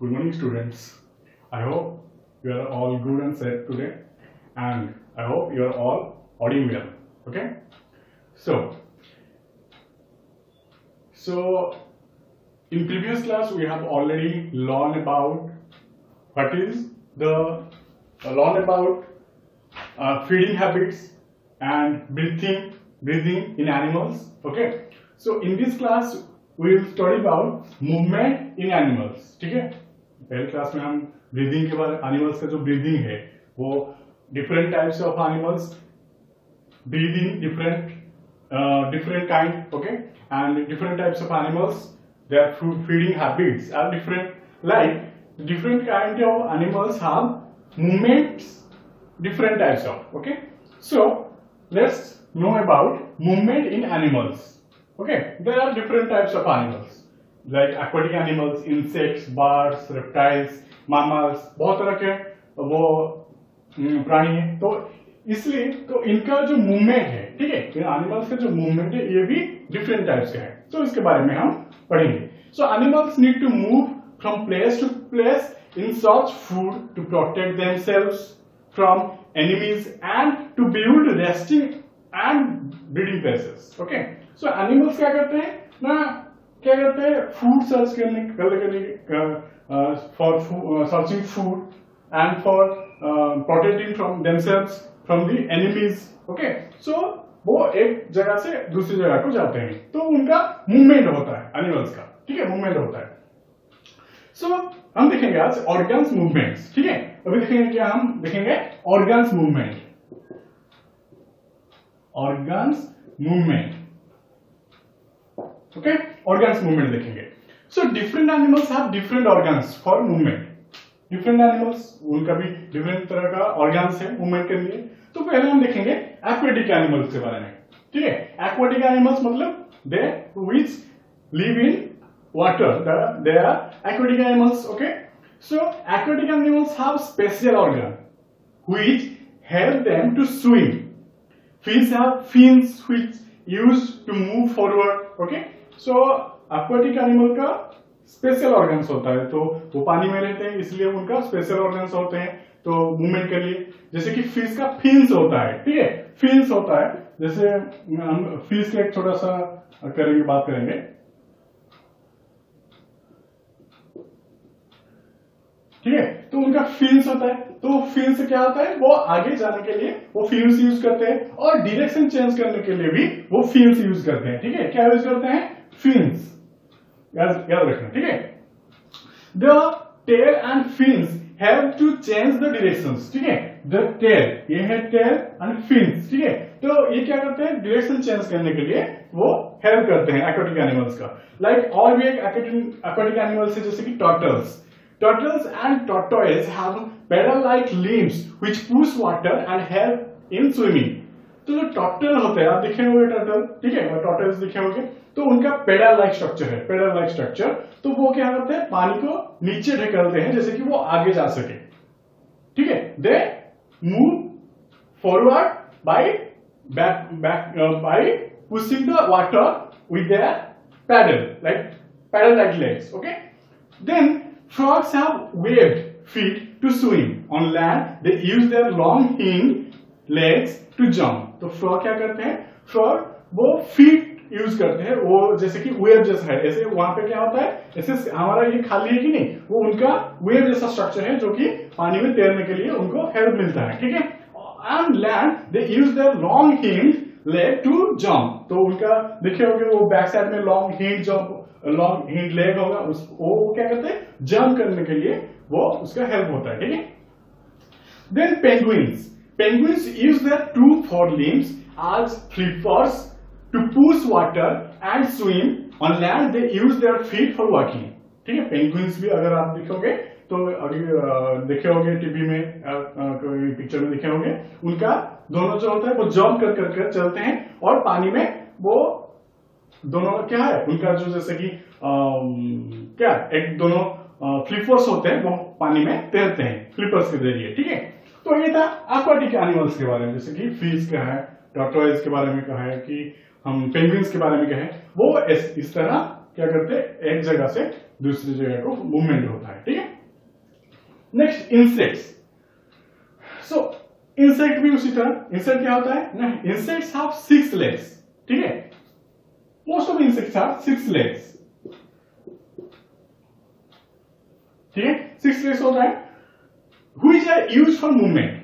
Good morning students. I hope you are all good and safe today and I hope you are all audio well. Okay? So, so in previous class we have already learned about what is the uh, learned about uh, feeding habits and breathing breathing in animals. Okay? So in this class we will study about movement in animals. Okay? पहले class में हम breathing के बाद animals का जो breathing है, वो different types of animals breathing different different kind okay and different types of animals they are feeding habits are different like different kind of animals have movements different types of okay so let's know about movement in animals okay there are different types of animals like aquatic animals insects birds reptiles mammals बहुत तरह के वो हम्म, प्राणी है। तो इसलिए तो इनका जो मूवमेंट है ठीक है एनिमल्स का जो मूवमेंट है ये भी डिफरेंट टाइप्स का है। तो इसके बारे में हम पढ़ेंगे। So animals need to move from place to place in search food to protect themselves from enemies and to build resting and breeding places okay so animals क्या करते हैं? ना क्या करते हैं? फ़ूड सर्च करने करने for searching food and for protecting from from from the enemies. Okay? So वो एक जगह से दूसरी जगह को जाते हैं। तो उनका मूवमेंट होता है एनिमल्स का। ठीक है? मूवमेंट होता है। सो so, हम देखेंगे आज ऑर्गन्स मूवमेंट्स ठीक है? अभी देखेंगे क्या हम देखेंगे? Organs movement organs movement okay organs movement देखेंगे। So different animals have different organs for movement different animals उनका भी डिफरेंट तरह का ऑर्गन्स है मूवमेंट के लिए। तो पहले हम देखेंगे एक्वेटिक एनिमल्स के बारे में। ठीक है? एक्वेटिक एनिमल्स मतलब they which live in water they are aquatic animals okay so aquatic animals have special organ which help them to swim. Fins have fins which used to move forward, okay? So, aquatic animal का special organs होता है। तो वो पानी में रहते हैं, इसलिए उनका स्पेशल ऑर्गन्स होते हैं। तो मूवमेंट के लिए, जैसे कि फ़िश का फिन्स होता है, ठीक है? फिन्स होता है। जैसे, हम फ़िश का एक छोटा सा करेंगे, बात करेंगे। ठीक है? तो उनका फिन्स होता है। तो फिन्स क्या होता है? वो आगे जाने के लिए वो फिन्स यूज़ करते हैं और डिरेक्शन चेंज करने के लिए भी वो फिन्स यूज़ करते हैं। ठीक है? क्या यूज़ करते हैं? फिन्स याद याद रखना ठीक है the tail and fins have to change the direction ठीक है द टेल ये है टेल एंड फिन्स ठीक है तो ये क्या करते हैं डायरेक्शन चेंज करने के लिए वो हेल्प करते हैं एक्वेटिक एनिमल्स का। लाइक और भी एक एक्वेटिक एनिमल्स है जैसे कि turtles Turtles and tortoises have pedal-like limbs which push water and help in swimming. तो जो टॉर्टल होते हैं आप दिखे होंगे टर्टल ठीक है? टॉर्टल्स दिखे होंगे तो उनका पेडल लाइक स्ट्रक्चर है पेडल लाइक स्ट्रक्चर तो वो क्या करते हैं? पानी को नीचे ढकेलते हैं जैसे कि वो आगे जा सके। ठीक है? They move forward by back back by pushing the water with their paddle like paddle like legs okay then Frogs have webbed feet to swim. On land, they use their long hind legs to jump. तो frog क्या करते हैं? Frog वो feet use करते हैं। वो जैसे कि वेब जैसा है। ऐसे वहाँ पे क्या होता है? ऐसे हमारा ये खाली है कि नहीं? वो उनका वेब जैसा स्ट्रक्चर है जो कि पानी में तैरने के लिए उनको हेल्प मिलता है। ठीक है? And land they use their long hind leg to jump तो उनका, देखे होंगे वो बैक साइड में long hind jump long hind leg होगा। उस, वो क्या करते हैं? जंप करने के लिए वो उसका हेल्प होता है। ठीक है? Then penguins use their two fore limbs as flippers to push water and swim on land. They use their feet for walking. ठीक है पेंगुइन्स भी अगर आप देखोगे तो अभी देखे होंगे टीवी में पिक्चर में देखे होंगे, उनका दोनों जो होता है, वो जंप कर कर कर चलते हैं और पानी में वो दोनों, क्या है, उनका जो जैसे कि क्या, एक दोनों फ्लिपर्स होते हैं, वो पानी में तैरते हैं फ्लिपर्स के ज़रिए, ठीक है? तो ये था एक्वाटिक एनिमल्स के बारे में जैसे कि फ़िश का है टॉर्टोइज के बारे में कहा है कि हम पेंगुइन्स के बारे में कहें वो इस, इस तरह क्या करते हैं एक जगह से दूसरी जगह को मूवमेंट होता है ठीक है? नेक्स्ट इंसेक्ट्स सो इंसेक्ट भी उसी तरह इंसेक्ट क्या होता है? ना इंसेक्ट्स हैव सिक्स लेग्स ठीक है? Most of insects have six legs ठीक है? सिक्स लेग्स होता है are used for movement?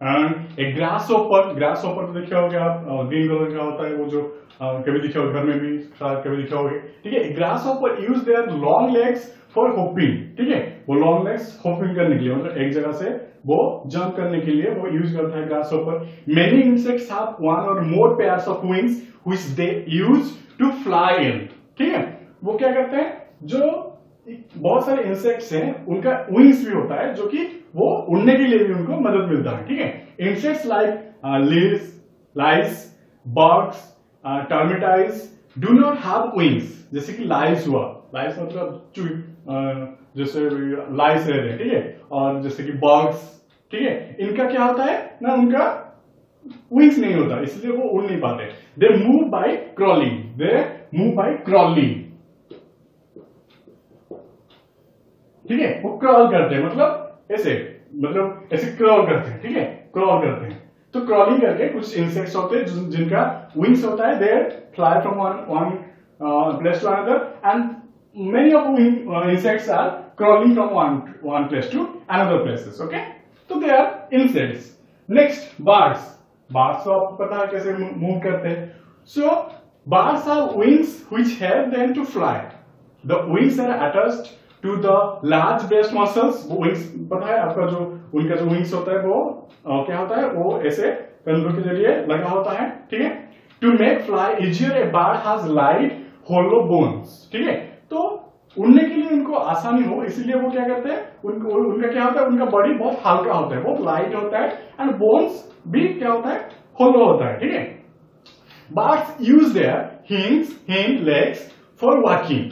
And एक ग्रास ऑपर ग्रास ऑपर तो देखे होगे आप ग्रीन कलर का होता है वो जो कभी दिखे होगे घर में भी कभी दिखे होगे। ठीक है grasshopper use their long legs for hopping ठीक है, वो लॉन्ग लेग्स होपिंग करने के लिए मतलब एक जगह से वो जंप करने के लिए वो यूज़ करता है grasshopper many insects have one or more pairs of wings which they use to fly in ठीक है, वो क्या करते हैं? जो बहुत सारे इंसेक्ट्स हैं, उनका विंग्स भी होता है जो कि वो उड़ने के लिए भी उनको मदद मिलता है ठीक है? Insects like leaves lice birds termites do not have wings जैसे कि लाइस हुआ। लाइस मतलब चुई uh, जैसे लाइस रहते हैं ठीक है? और जैसे कि बर्ड्स ठीक है? इनका क्या होता है? ना उनका विंग्स नहीं होता इसलिए वो उड़ नहीं पाते। They move by crawling they move by crawling ठीक है? वो क्रॉल करते हैं मतलब ऐसे मतलब ऐसे क्रॉल करते हैं, ठीक है? क्रॉल करते हैं। तो क्रॉलिंग करके कुछ इंसेक्ट्स होते हैं जिनका विंग्स होता है there fly from one one place to another and many of insects are crawling from one one place to another places okay तो they are insects next birds birds तो आपको पता है कैसे मूव करते हैं. So birds are wings which help them to fly the wings are attached to the large breast muscles wings पता है आपका जो उनका जो विंग्स होता है वो आ, क्या होता है वो ऐसे कंधों के ज़रिए लगा होता है ठीक है? To make fly easier a bird has light hollow bones ठीक है? तो उड़ने के लिए उनको आसानी हो इसलिए वो क्या करते हैं उनको उनका क्या होता है उनका बॉडी बहुत हल्का होता है बहुत लाइट होता है एंड बोन्स भी क्या होता है होलो होता है ठीक है? Birds use their हिंग्स hind legs for walking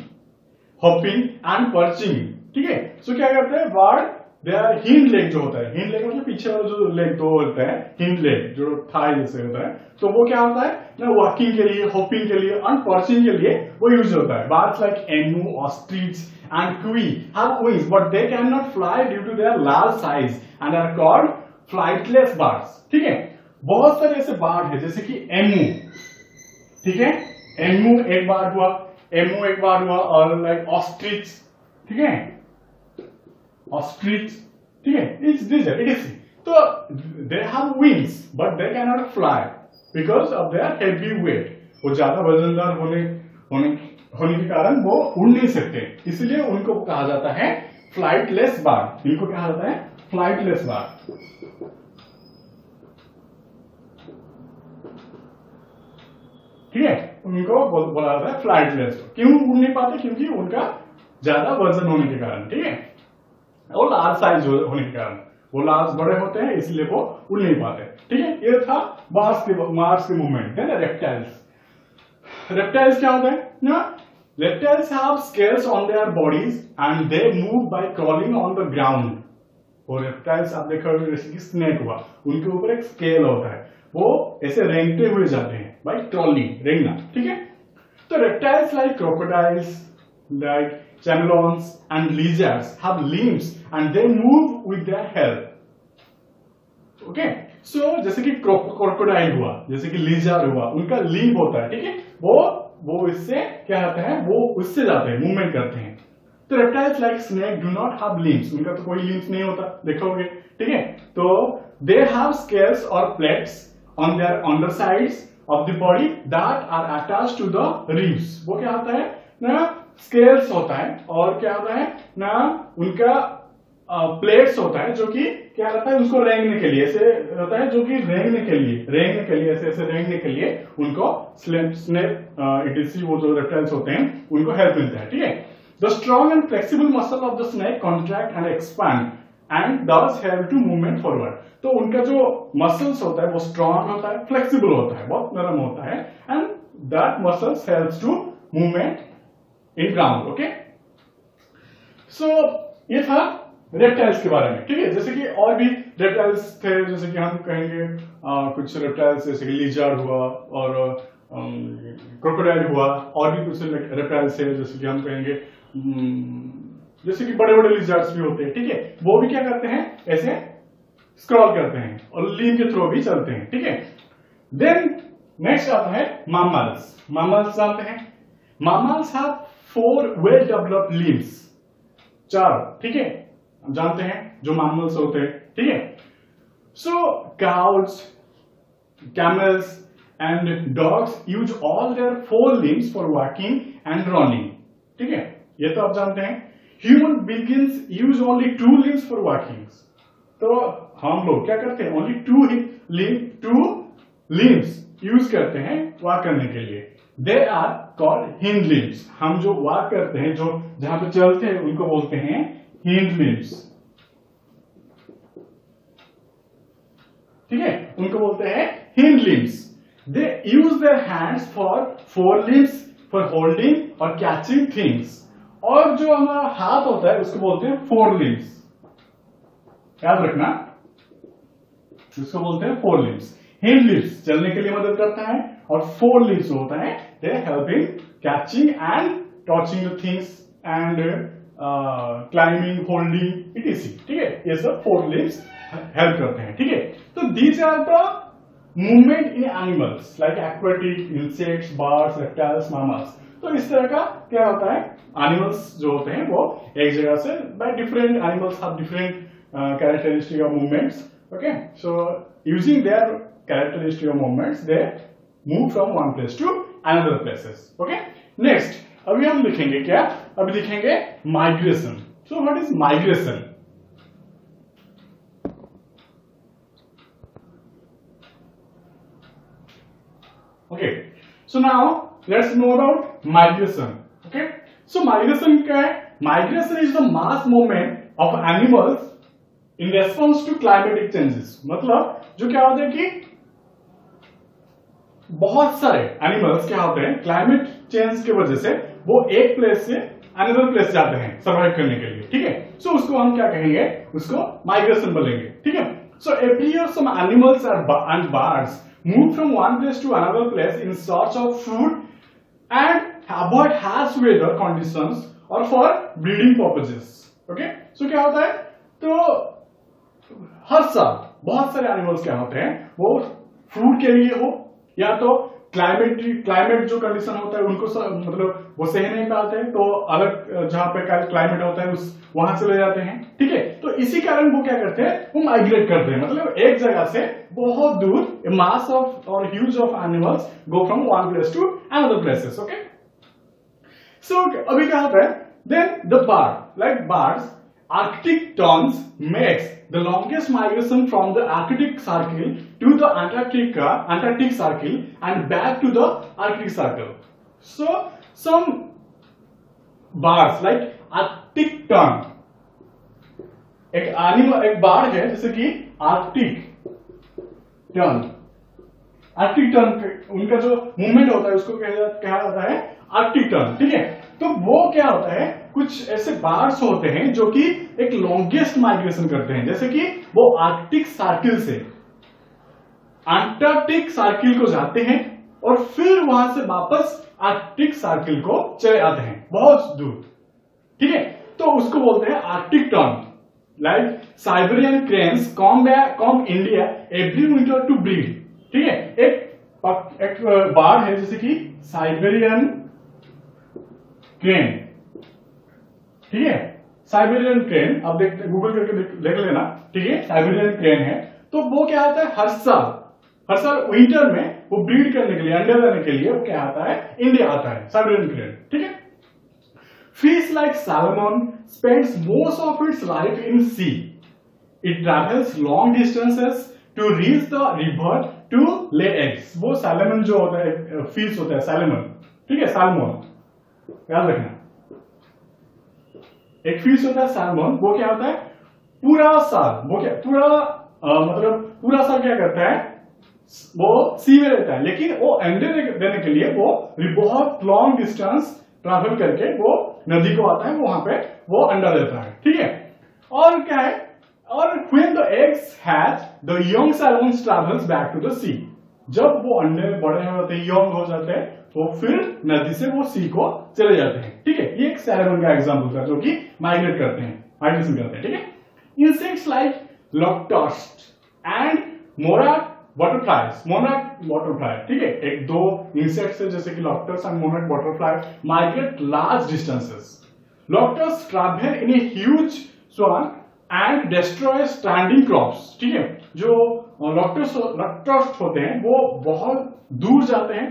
hopping and perching ठीक है? सो क्या करते हैं? Bird they are hind leg जो होता है हिंड लेग मतलब पीछे वाला जो लेग दो होता है हिंड लेग जो थाई जैसे होता है तो वो क्या होता है? ना वॉकिंग के लिए हॉपिंग के लिए एंड पर्चिंग के लिए वो यूज़ होता है। Birds like emu ostrich and kiwi have wings but they can not fly due to their large size and are called flightless birds ठीक है? बहुत सारे ऐसे बार्ड है, जैसे कि एमू ठीक है? एमू एक बार हुआ एमओ एक बार हुआ और लाइक ऑस्ट्रिच ठीक है? ऑस्ट्रिच ठीक है? इट्स दिस इट इज़ तो they have wings but they can not fly because of their heavy weight वो ज़्यादा वजनदार होने होने होने के कारण वो उड़ नहीं सकते। इसलिए उनको कहा जाता है फ्लाइटलेस बार्ड इनको कहा जाता है फ्लाइटलेस बार्ड ठीक है? उनको बोला जाता है फ्लाइटलेस क्यों उड़ नहीं पाते? क्योंकि उनका ज़्यादा वज़न होने के कारण, ठीक है? और लार्ज साइज़ होने के कारण। वो लार्ज बड़े होते हैं, इसलिए वो उड़ नहीं पाते। ठीक है? ये था मार्स के मार्स के मूवमेंट है ना? रेप्टाइल्स रेप्टाइल्स क्या होता है? ना? Reptiles have scales on their bodies and they move by crawling on the ground और रेप्टाइल्स आप देखा जैसे कि स्नेक हुआ। उनके ऊपर एक स्केल होता है। वो ऐसे रेंगते हुए जाते हैं। बाई ट्रॉलिंग रेंगना ठीक है? तो reptiles like crocodiles like chameleons and lizards have limbs and they move with their help okay so जैसे कि क्रोकोडाइल हुआ, जैसे कि लीजर हुआ, उनका लिम्प होता है, ठीक है? वो वो इससे क्या होता है? वो उससे जाते हैं मूवमेंट करते हैं। तो reptiles like snake do not have limbs उनका तो कोई लिम्स नहीं होता, देखोगे, ठीक है? तो दे हैव स्केल्स और plates on on their undersides of the body that are attached to the ribs. वो क्या होता है? ना स्केल्स होता है और क्या होता है? ना, उनका प्लेट्स होता है जो कि क्या रहता है? उसको रेंगने के लिए, ऐसे रहता है जो कि रेंगने के लिए, रेंगने के लिए, ऐसे ऐसे रेंगने के लिए उनको स्नेप इटिसी वो जो रेप्टाइल्स होते हैं, उनको हेल्प मिलता है, ठीक है? The strong and flexible muscle of the snake contract and expand and this help to movement forward तो उनका जो मसल्स होता है वो स्ट्रांग होता है फ्लेक्सिबल होता है बहुत नरम होता है। And that muscles help to movement in ground okay so ये था रेप्टाइल्स के बारे में ठीक है? जैसे कि और भी रेप्टाइल्स थे जैसे कि हम कहेंगे आ, कुछ रेप्टाइल्स जैसे कि लीजर हुआ और क्रोकोडाइल हुआ और भी कुछ रेप्टाइल्स थे जैसे कि हम कहेंगे जैसे कि बड़े बड़े लिजर्ड्स भी होते हैं, ठीक है? वो भी क्या करते हैं? ऐसे स्क्रॉल करते हैं और लीन के थ्रू भी चलते हैं, ठीक है? देन नेक्स्ट आता है मामल्स मामल्स जानते हैं। Mammals have four well developed limbs चार, ठीक है? जानते हैं जो मामल्स होते हैं, ठीक है? So cows camels and dogs use all their four limbs for walking and running, ठीक है? ये तो आप जानते हैं। Human beings use only two limbs for walking तो हम लोग क्या करते हैं? Only two limb two limbs use करते हैं वॉक करने के लिए. They are called hind limbs हम जो वॉक करते हैं, जो जहाँ पे चलते हैं, उनको बोलते हैं हिंड लिम्स ठीक है? उनको बोलते हैं hind limbs they use their hands for fore limbs for holding और कैचिंग थिंग्स और जो हमारा हाथ होता है, उसको बोलते हैं फोर लिम्स याद रखना। उसको बोलते हैं फोर लिम्स हिंड लिम्स चलने के लिए मदद करता है और फोर लिम्स होता है they help in catching and touching things and climbing holding it is ठीक है? ये सब फोर लिम्स हेल्प करते हैं, ठीक है? तो these are the movement in animals like aquatic insects birds reptiles mammals तो इस तरह का क्या होता है? एनिमल्स जो होते हैं, वो एक जगह से by different animals have different characteristic of movements okay so using their characteristic of movements they move from one place to another places okay next अभी हम लिखेंगे क्या? अभी लिखेंगे migration so what is migration Okay. So, now let's know about migration okay so migration क्या है? Migration is the mass movement of animals in response to climatic changes मतलब जो क्या होता है कि बहुत सारे एनिमल्स क्या होते हैं? क्लाइमेट चेंज के वजह से वो एक प्लेस से अनदर प्लेस जाते हैं सर्वाइव करने के लिए, ठीक है? सो उसको हम क्या कहेंगे? उसको माइग्रेशन बोलेंगे, ठीक है? So every year some animals and birds move from one place to another place in search of food and avoid harsh weather conditions or for breeding purposes. Okay? So क्या होता है तो हर साल बहुत सारे एनिमल्स क्या होते हैं वो फ़ूड के लिए हो या तो क्लाइमेट क्लाइमेट जो कंडीशन होता है उनको स, मतलब वो सह नहीं पाते हैं तो अलग जहाँ पे क्लाइमेट होता है उस वहाँ चले जाते हैं ठीक है? तो इसी कारण वो क्या करते हैं वो माइग्रेट करते हैं। मतलब एक जगह से बहुत दूर मास ऑफ़ और huge of animals go from one place to another places okay so अभी क्या होता है then the bird like birds Arctic terns makes the longest migration from the Arctic Circle to the Antarctica, Antarctic Circle and back to the Arctic Circle. So some birds like Arctic tern एक animal एक बाढ़ है जैसे कि Arctic tern Arctic tern उनका जो movement होता है उसको कहा जाता है आर्कटिक टर्न ठीक है तो वो क्या होता है कुछ ऐसे बार्स होते हैं जो कि एक लॉन्गेस्ट माइग्रेशन करते हैं। जैसे कि वो आर्कटिक सर्किल से अंटार्कटिक सर्किल को जाते हैं और फिर वहाँ से वापस आर्कटिक सर्किल को चले आते हैं। बहुत दूर। ठीक है? तो उसको बोलते हैं Arctic tern like Siberian cranes come come India every winter to breed ठीक है? एक एक बाढ़ है जैसे कि साइबेरियन क्रेन ठीक है? साइबेरियन क्रेन आप देख गूगल करके देख लेना, ठीक है? साइबेरियन क्रेन है। तो वो क्या आता है? हर साल हर साल विंटर में वो ब्रीड करने के लिए, अंडे देने के लिए वो क्या आता है? इंडिया आता है साइबेरियन क्रेन ठीक है? Fish like salmon spends most of its life in sea it travels long distances to reach the river to lay eggs वो सैलमन जो होता है फ़िश होता है सैलमन ठीक है? सैलमन याद रखना। एक फ़िश होता है सैलमन वो क्या होता है? पूरा साल, वो क्या, पूरा मतलब पूरा साल क्या करता है? वो सी में रहता है, लेकिन वो अंडे देने के लिए वो बहुत लॉन्ग डिस्टेंस ट्रैवल करके वो नदी को आता है, वहाँ पे वो अंडा देता है, ठीक है? और क्या है? और when the eggs hatch the young salmon travels back to the sea. जब वो अंडे में बड़े होते हैं यंग हो जाते हैं तो फिर नदी से वो सी को चले जाते हैं, ठीक है? ये एक सैलमन का एग्ज़ाम्पल था, जो कि माइग्रेट करते हैं माइग्रेशन करते हैं, ठीक है? Insects like locust and monarch butterflies मोनट butterfly ठीक है? एक, दो इंसेक्ट्स है, जैसे कि लॉक्टस and मोनट butterfly migrate large distances locust travel in a huge swarm and destroy standing crops ठीक है? जो लॉक्टस लॉक्टस्ट होते हैं, वो बहुत दूर जाते हैं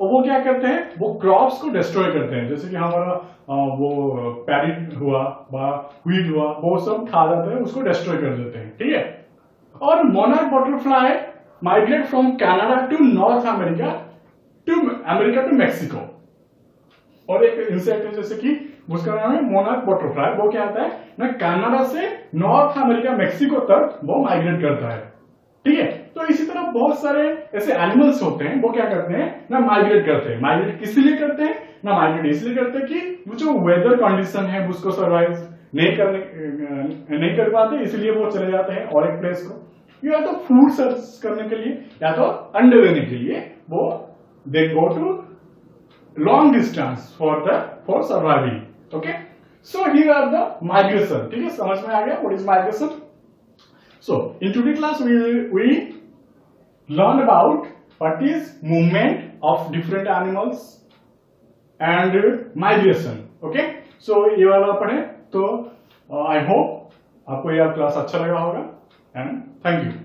और वो क्या करते हैं? वो क्रॉप्स को डिस्ट्रॉय करते हैं। जैसे कि हमारा वो पैरिट हुआ व्हीट हुआ, वो सब खा जाते हैं, उसको डिस्ट्रॉय कर देते हैं। ठीक है? और monarch butterfly migrate from Canada to North America to America to Mexico और एक इंसेक्ट है, जैसे कि उसका नाम है मोनार्क बटरफ्लाई वो क्या आता है? ना कनाडा से नॉर्थ अमेरिका मेक्सिको तक वो माइग्रेट करता है। ठीक है? तो इसी तरह बहुत सारे ऐसे एनिमल्स होते हैं, वो क्या करते हैं? ना माइग्रेट करते हैं। माइग्रेट किस लिए करते हैं? ना माइग्रेट इसलिए करते हैं कि वो जो वेदर कंडीशन है, उसको सर्वाइव नहीं करने नहीं कर पाते, इसलिए वो चले जाते हैं और एक प्लेस को। या तो फ़ूड सर्च करने के लिए, या तो अंडे देने के लिए वो they go to long distance for the for surviving okay so here are the migration ठीक है? समझ में आ गया? What is migration so in today class we we learn about what is movement of different animals and migration okay so ये वाला पढ़े तो आई uh, होप आपको यह क्लास अच्छा लगा होगा and thank you